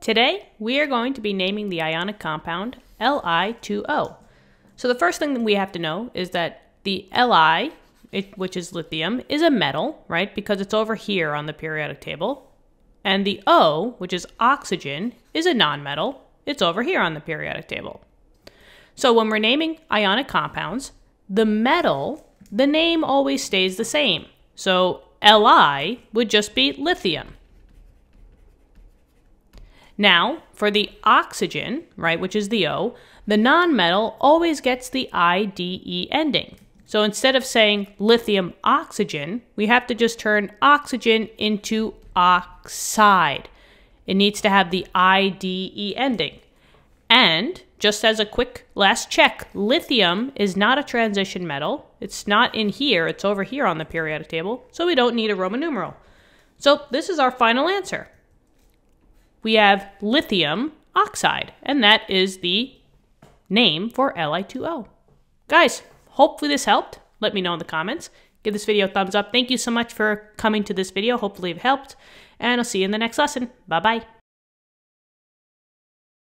Today, we are going to be naming the ionic compound Li2O. So the first thing that we have to know is that the Li, it, which is lithium, is a metal, right? Because it's over here on the periodic table. And the O, which is oxygen, is a nonmetal. It's over here on the periodic table. So when we're naming ionic compounds, the metal, the name always stays the same. So Li would just be lithium. Now, for the oxygen, right, which is the O, the nonmetal always gets the IDE ending. So instead of saying lithium oxygen, we have to just turn oxygen into oxide. It needs to have the IDE ending. And just as a quick last check, lithium is not a transition metal. It's not in here, it's over here on the periodic table, so we don't need a Roman numeral. So this is our final answer we have lithium oxide, and that is the name for Li2O. Guys, hopefully this helped. Let me know in the comments. Give this video a thumbs up. Thank you so much for coming to this video. Hopefully it helped, and I'll see you in the next lesson. Bye-bye.